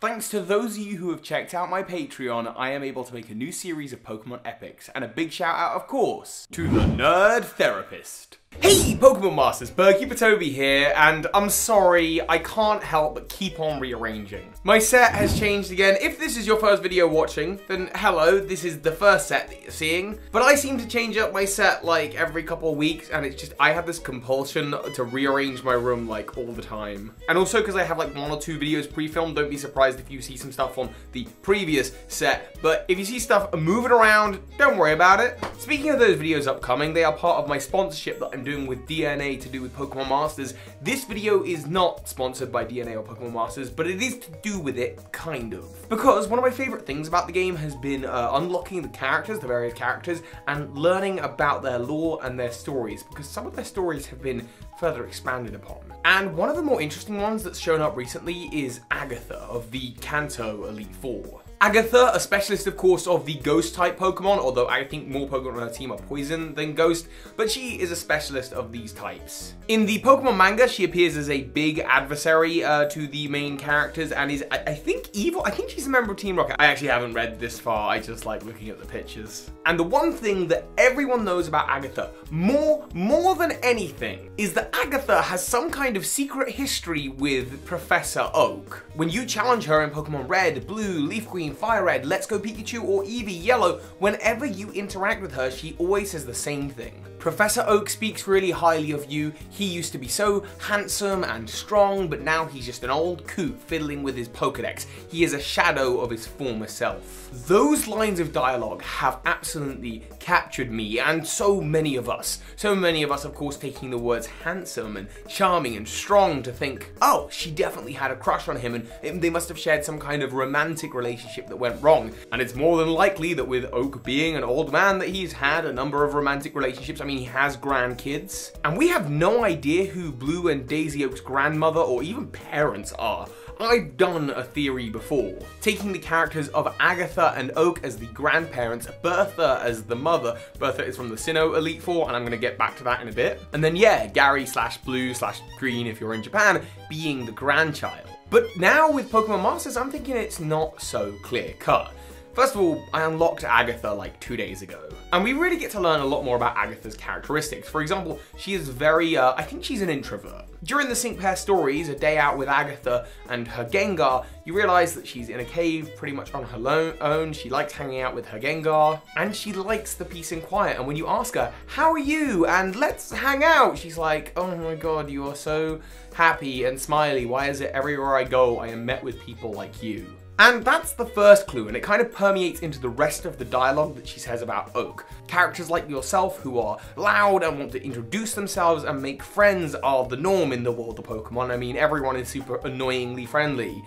Thanks to those of you who have checked out my Patreon, I am able to make a new series of Pokemon Epics, and a big shout out, of course, to the Nerd Therapist. Hey, Pokemon Masters, Birdkeeper Toby here, and I'm sorry, I can't help but keep on rearranging. My set has changed again. If this is your first video watching, then hello, this is the first set that you're seeing. But I seem to change up my set like every couple of weeks, and it's just, I have this compulsion to rearrange my room like all the time. And also because I have like one or two videos pre-filmed, don't be surprised if you see some stuff on the previous set. But if you see stuff moving around, don't worry about it. Speaking of those videos upcoming, they are part of my sponsorship that I'm I'm doing with DeNA to do with Pokemon Masters. This video is not sponsored by DeNA or Pokemon Masters, but it is to do with it, kind of. Because one of my favorite things about the game has been uh, unlocking the characters, the various characters, and learning about their lore and their stories, because some of their stories have been further expanded upon. And one of the more interesting ones that's shown up recently is Agatha of the Kanto Elite Four. Agatha, a specialist of course of the ghost type Pokemon, although I think more Pokemon on her team are poison than ghost, but she is a specialist of these types. In the Pokemon manga, she appears as a big adversary uh, to the main characters and is, I, I, think, evil. I think she's a member of Team Rocket. I actually haven't read this far, I just like looking at the pictures. And the one thing that everyone knows about Agatha, more, more than anything, is that Agatha has some kind of secret history with Professor Oak. When you challenge her in Pokemon Red, Blue, Leaf Green, Fire Red, Let's Go Pikachu, or Eevee Yellow, whenever you interact with her, she always says the same thing. Professor Oak speaks really highly of you. He used to be so handsome and strong, but now he's just an old coot fiddling with his Pokedex. He is a shadow of his former self. Those lines of dialogue have absolutely captured me and so many of us. So many of us, of course, taking the words handsome and charming and strong to think, oh, she definitely had a crush on him and they must have shared some kind of romantic relationship that went wrong. And it's more than likely that with Oak being an old man that he's had a number of romantic relationships. I mean, he has grandkids. And we have no idea who Blue and Daisy Oak's grandmother or even parents are. I've done a theory before, taking the characters of Agatha and Oak as the grandparents, Bertha as the mother. Bertha is from the Sinnoh Elite Four, and I'm gonna get back to that in a bit. And then yeah, Gary slash Blue slash Green if you're in Japan, being the grandchild. But now with Pokemon Masters, I'm thinking it's not so clear cut. First of all, I unlocked Agatha like two days ago, and we really get to learn a lot more about Agatha's characteristics. For example, she is very, uh, I think she's an introvert. During the Sync Pair stories, A Day Out with Agatha and her Gengar, you realise that she's in a cave pretty much on her own, she likes hanging out with her Gengar, and she likes the peace and quiet, and when you ask her, how are you, and let's hang out, she's like, oh my god, you are so happy and smiley, why is it everywhere I go I am met with people like you? And that's the first clue, and it kind of permeates into the rest of the dialogue that she says about Oak. Characters like yourself who are loud and want to introduce themselves and make friends are the norm in the world of Pokemon. I mean, everyone is super annoyingly friendly.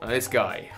Uh, this guy.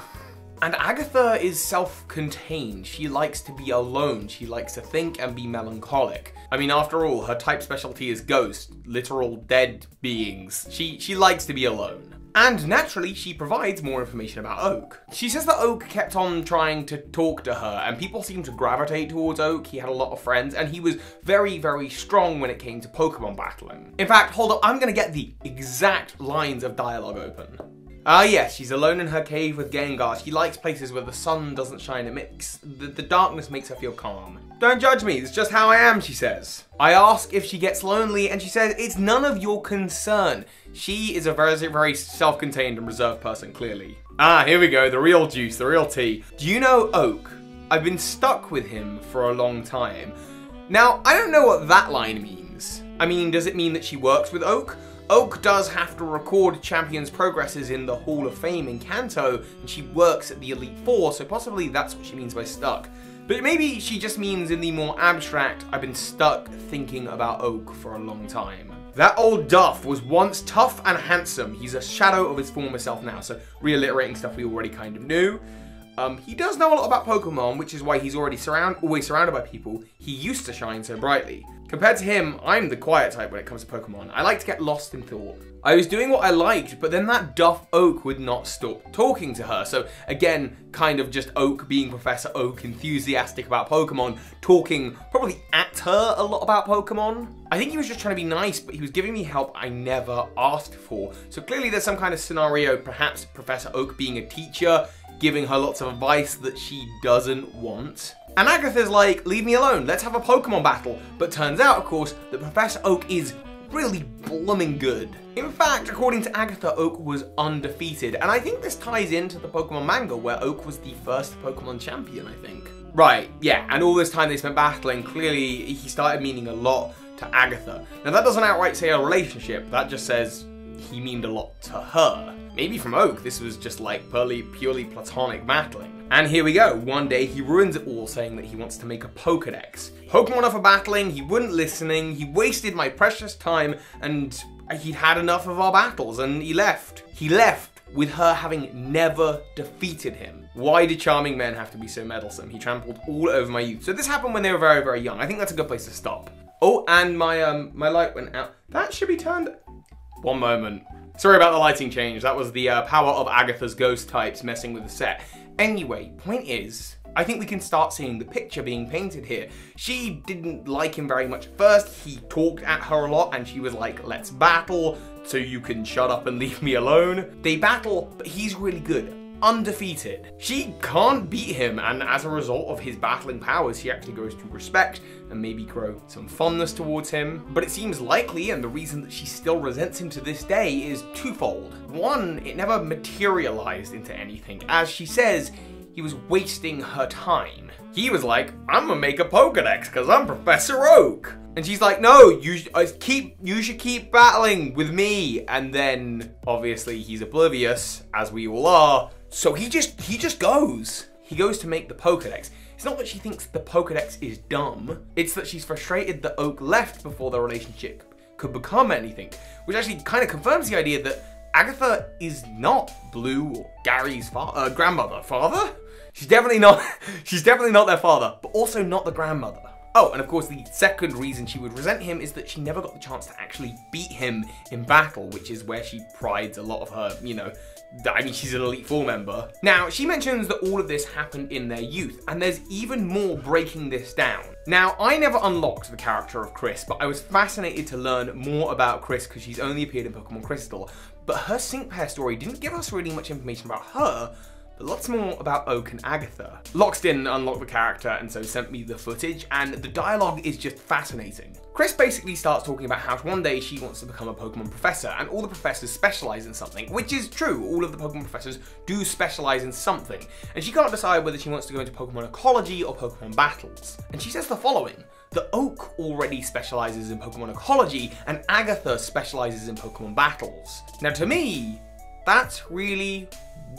And Agatha is self-contained. She likes to be alone. She likes to think and be melancholic. I mean, after all, her type specialty is ghost, literal dead beings. She, she likes to be alone. And naturally, she provides more information about Oak. She says that Oak kept on trying to talk to her, and people seemed to gravitate towards Oak. He had a lot of friends, and he was very, very strong when it came to Pokemon battling. In fact, hold up, I'm gonna get the exact lines of dialogue open. Ah yes, she's alone in her cave with Gengar. She likes places where the sun doesn't shine. It makes the, the darkness makes her feel calm. Don't judge me, it's just how I am, she says. I ask if she gets lonely, and she says, it's none of your concern. She is a very, very self-contained and reserved person, clearly. Ah, here we go, the real juice, the real tea. Do you know Oak? I've been stuck with him for a long time. Now, I don't know what that line means. I mean, does it mean that she works with Oak? Oak does have to record champions' progresses in the Hall of Fame in Kanto, and she works at the Elite Four, so possibly that's what she means by stuck. But maybe she just means in the more abstract, I've been stuck thinking about Oak for a long time. That old Duff was once tough and handsome. He's a shadow of his former self now, so reiterating stuff we already kind of knew. Um, he does know a lot about Pokemon, which is why he's already surround always surrounded by people. He used to shine so brightly. Compared to him, I'm the quiet type when it comes to Pokemon. I like to get lost in thought. I was doing what I liked, but then that Duff Oak would not stop talking to her. So again, kind of just Oak being Professor Oak, enthusiastic about Pokemon, talking probably at her a lot about Pokemon. I think he was just trying to be nice, but he was giving me help I never asked for. So clearly there's some kind of scenario, perhaps Professor Oak being a teacher, giving her lots of advice that she doesn't want. And Agatha's like, leave me alone, let's have a Pokemon battle. But turns out, of course, that Professor Oak is really blooming good. In fact, according to Agatha, Oak was undefeated, and I think this ties into the Pokemon manga where Oak was the first Pokemon champion, I think. Right, yeah, and all this time they spent battling, clearly he started meaning a lot to Agatha. Now that doesn't outright say a relationship, that just says he meaned a lot to her. Maybe from Oak, this was just like purely, purely platonic battling. And here we go, one day he ruins it all saying that he wants to make a Pokedex. Pokemon are for battling, he wouldn't listening, he wasted my precious time, and he'd had enough of our battles, and he left. He left with her having never defeated him. Why did charming men have to be so meddlesome? He trampled all over my youth. So this happened when they were very, very young. I think that's a good place to stop. Oh, and my um my light went out. That should be turned. One moment. Sorry about the lighting change. That was the uh, power of Agatha's ghost types messing with the set. Anyway, point is, I think we can start seeing the picture being painted here. She didn't like him very much at first. He talked at her a lot and she was like, let's battle so you can shut up and leave me alone. They battle, but he's really good undefeated. She can't beat him, and as a result of his battling powers, she actually grows to respect and maybe grow some fondness towards him. But it seems likely, and the reason that she still resents him to this day is twofold. One, it never materialized into anything. As she says, he was wasting her time. He was like, I'm gonna make a Pokedex because I'm Professor Oak. And she's like, no, you uh, keep, you should keep battling with me. And then, obviously, he's oblivious, as we all are. So he just, he just goes. He goes to make the Pokedex. It's not that she thinks the Pokedex is dumb. It's that she's frustrated that Oak left before the relationship could become anything. Which actually kind of confirms the idea that Agatha is not Blue or Gary's uh, grandmother. Father? She's definitely not, she's definitely not their father, but also not the grandmother. Oh, and of course the second reason she would resent him is that she never got the chance to actually beat him in battle, which is where she prides a lot of her, you know, I mean, she's an Elite Four member. Now, she mentions that all of this happened in their youth, and there's even more breaking this down. Now, I never unlocked the character of Chris, but I was fascinated to learn more about Chris because she's only appeared in Pokemon Crystal, but her sync pair story didn't give us really much information about her, but lots more about Oak and Agatha. Lox didn't unlock the character and so sent me the footage, and the dialogue is just fascinating. Chris basically starts talking about how one day she wants to become a Pokemon professor, and all the professors specialize in something, which is true, all of the Pokemon professors do specialize in something, and she can't decide whether she wants to go into Pokemon ecology or Pokemon battles. And she says the following, the Oak already specializes in Pokemon ecology, and Agatha specializes in Pokemon battles. Now to me, that's really,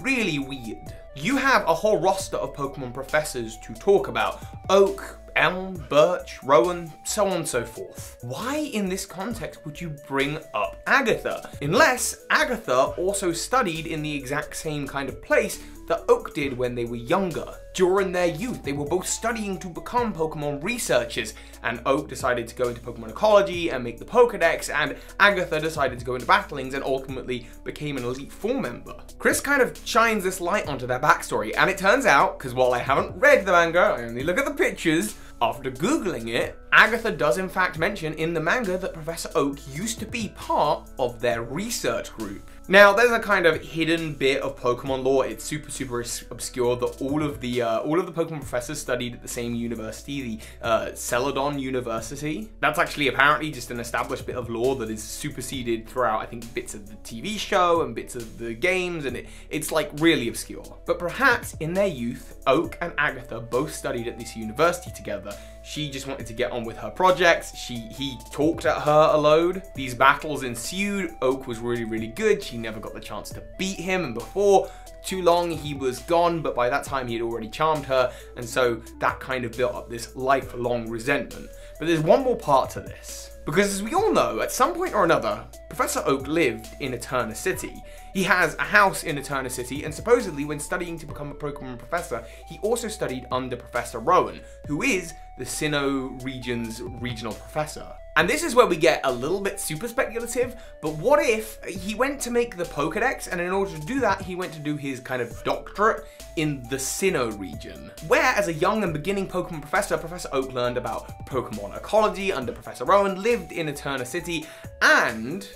really weird. You have a whole roster of Pokemon professors to talk about. Oak, Elm, Birch, Rowan, so on and so forth. Why in this context would you bring up Agatha? Unless Agatha also studied in the exact same kind of place that Oak did when they were younger. During their youth, they were both studying to become Pokemon researchers, and Oak decided to go into Pokemon ecology and make the Pokedex, and Agatha decided to go into battlings and ultimately became an Elite Four member. Chris kind of shines this light onto their backstory, and it turns out, because while I haven't read the manga, I only look at the pictures, after googling it, Agatha does in fact mention in the manga that Professor Oak used to be part of their research group. Now, there's a kind of hidden bit of Pokemon lore. It's super, super obscure that all of the uh, all of the Pokemon professors studied at the same university, the uh, Celadon University. That's actually apparently just an established bit of lore that is superseded throughout, I think, bits of the TV show and bits of the games, and it, it's like really obscure. But perhaps in their youth, Oak and Agatha both studied at this university together. She just wanted to get on with her projects. She He talked at her a load. These battles ensued. Oak was really, really good. She never got the chance to beat him, and before too long he was gone, but by that time he had already charmed her, and so that kind of built up this lifelong resentment. But there's one more part to this. Because as we all know, at some point or another, Professor Oak lived in Eterna City. He has a house in Eterna City, and supposedly when studying to become a Pokemon professor, he also studied under Professor Rowan, who is the Sinnoh region's regional professor. And this is where we get a little bit super speculative, but what if he went to make the Pokedex, and in order to do that, he went to do his kind of doctorate in the Sinnoh region, where as a young and beginning Pokemon professor, Professor Oak learned about Pokemon ecology under Professor Rowan, lived in Eterna City, and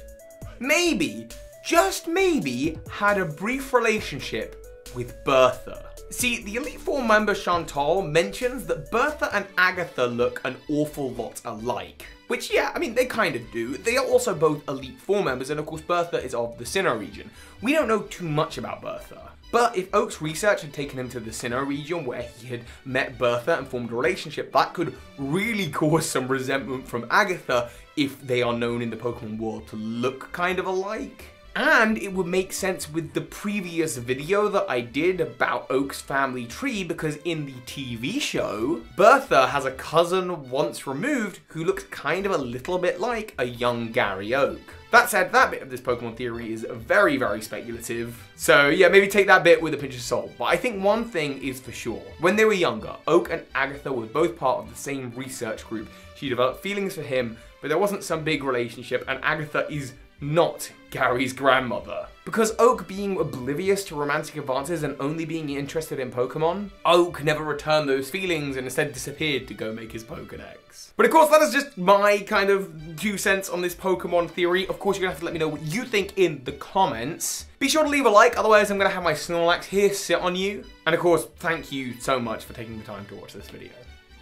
maybe, just maybe, had a brief relationship with Bertha. See, the Elite Four member Shauntal mentions that Bertha and Agatha look an awful lot alike. Which, yeah, I mean, they kind of do. They are also both Elite Four members, and of course, Bertha is of the Sinnoh region. We don't know too much about Bertha. But if Oak's research had taken him to the Sinnoh region where he had met Bertha and formed a relationship, that could really cause some resentment from Agatha if they are known in the Pokemon world to look kind of alike. And it would make sense with the previous video that I did about Oak's family tree because in the TV show, Bertha has a cousin once removed who looks kind of a little bit like a young Gary Oak. That said, that bit of this Pokemon theory is very, very speculative. So yeah, maybe take that bit with a pinch of salt. But I think one thing is for sure. When they were younger, Oak and Agatha were both part of the same research group. She developed feelings for him, but there wasn't some big relationship, and Agatha is not Gary's grandmother. Because Oak being oblivious to romantic advances and only being interested in Pokemon, Oak never returned those feelings and instead disappeared to go make his Pokedex. But of course, that is just my kind of two cents on this Pokemon theory. Of course, you're gonna have to let me know what you think in the comments. Be sure to leave a like, otherwise I'm gonna have my Snorlax here sit on you. And of course, thank you so much for taking the time to watch this video.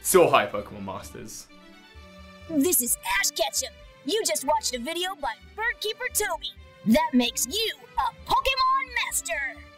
So hi, Pokemon Masters. This is Ash Ketchum. You just watched a video by Birdkeeper Toby. That makes you a Pokemon Master!